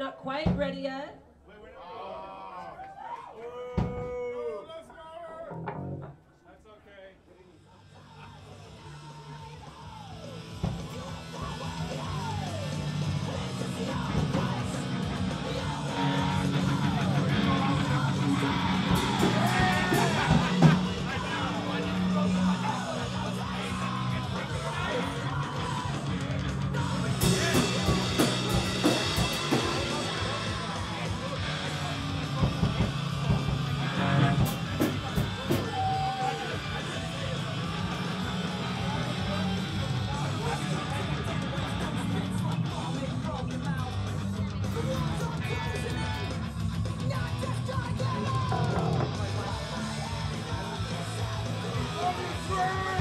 Not quite ready yet. Jack!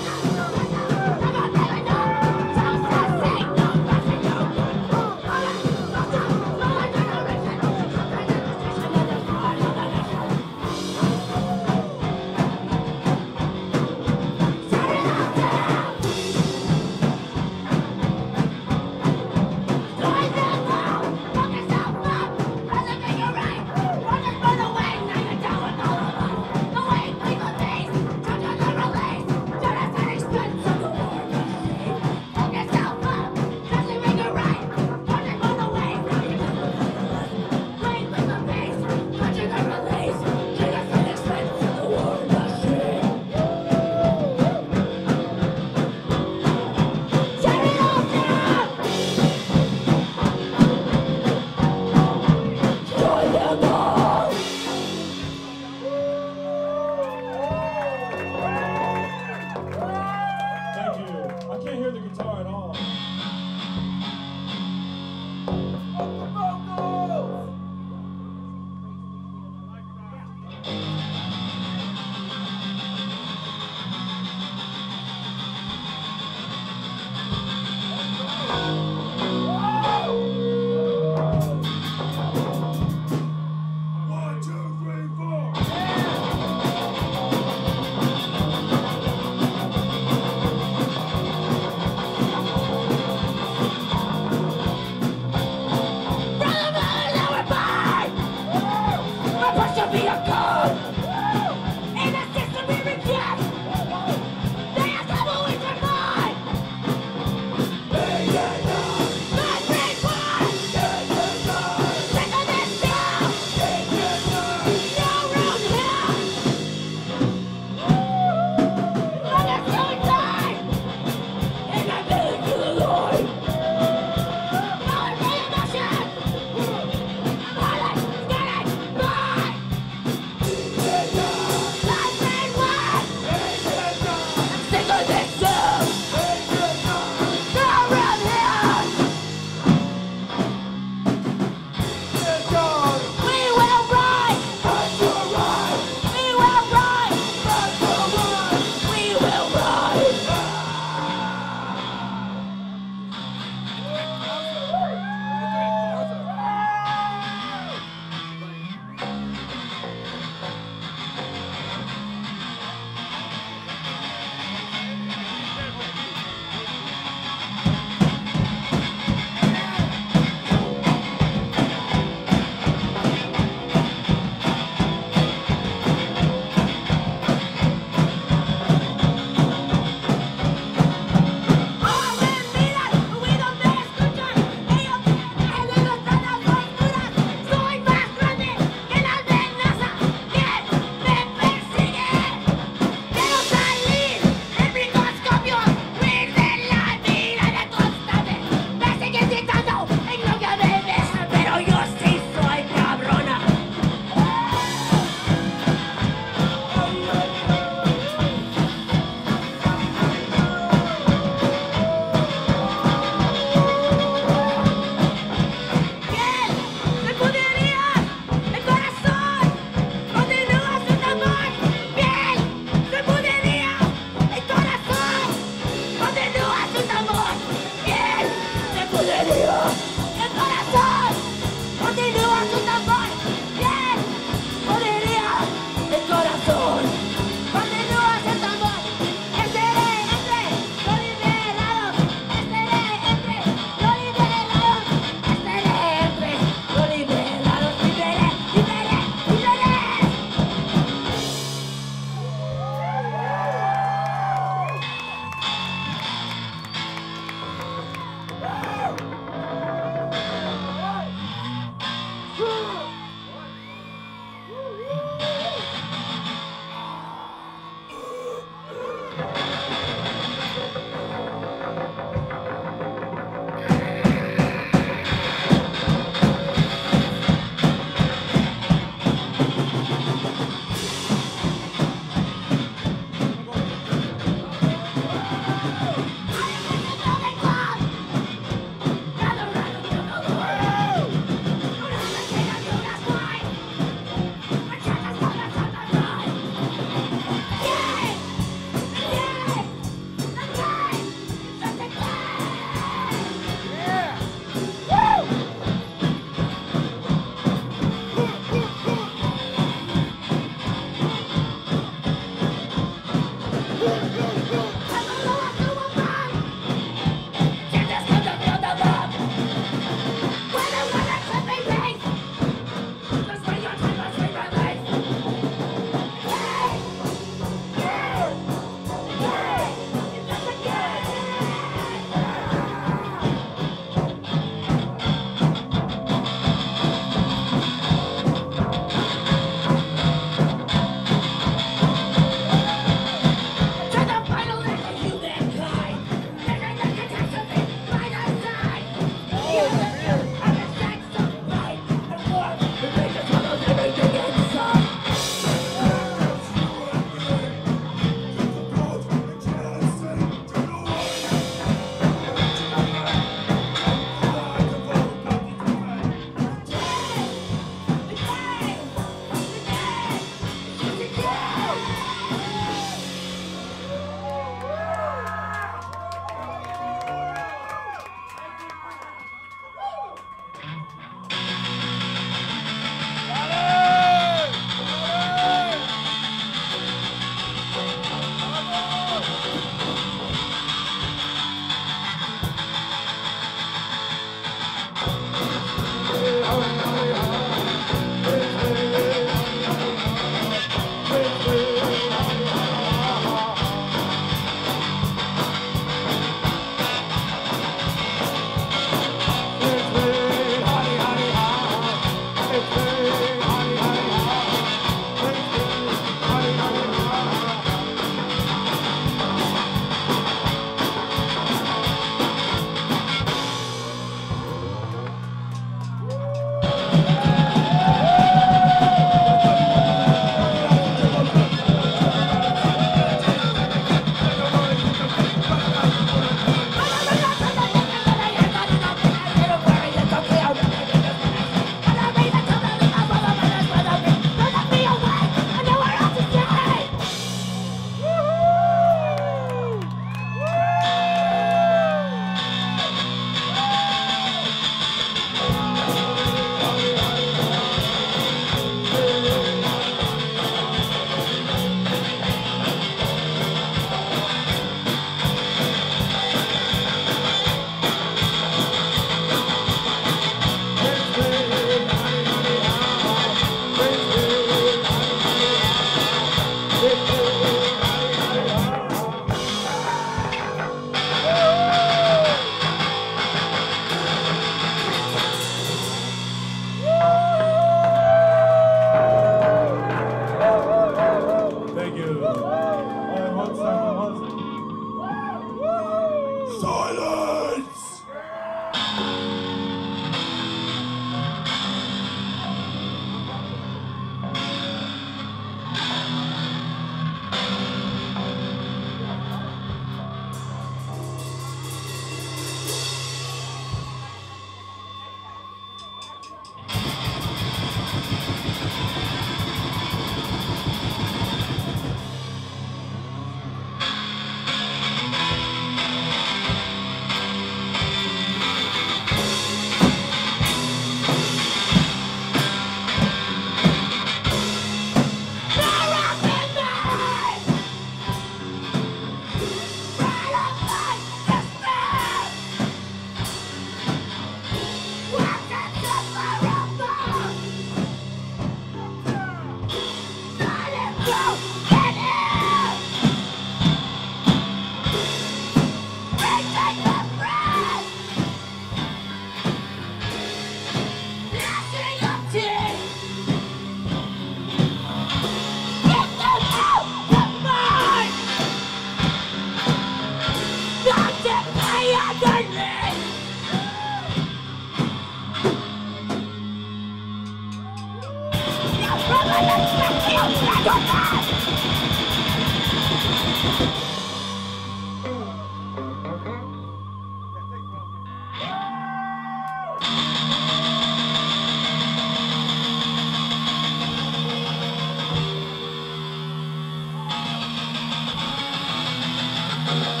Silence!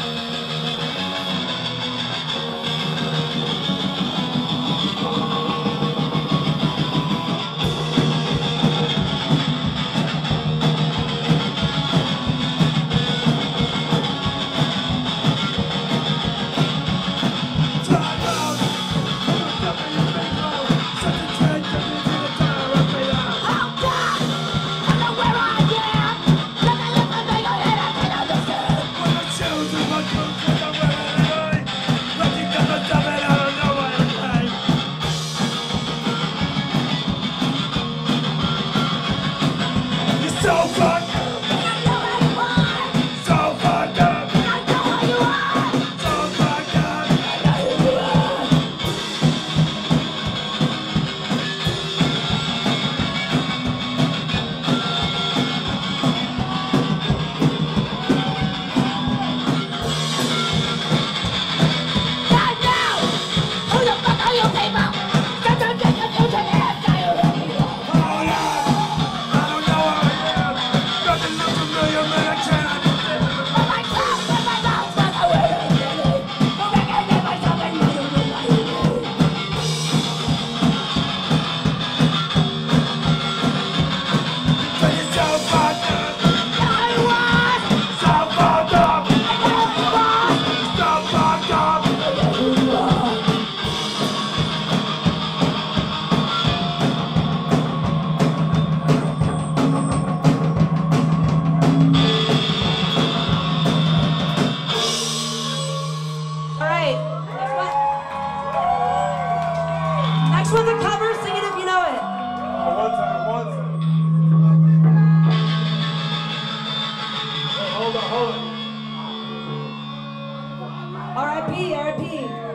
So fucked Hey, hold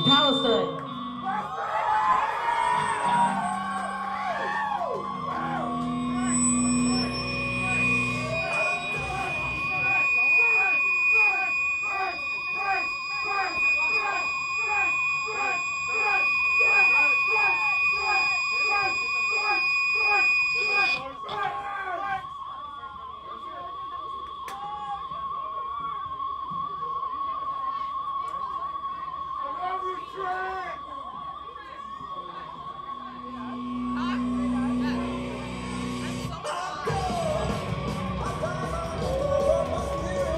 Palestine.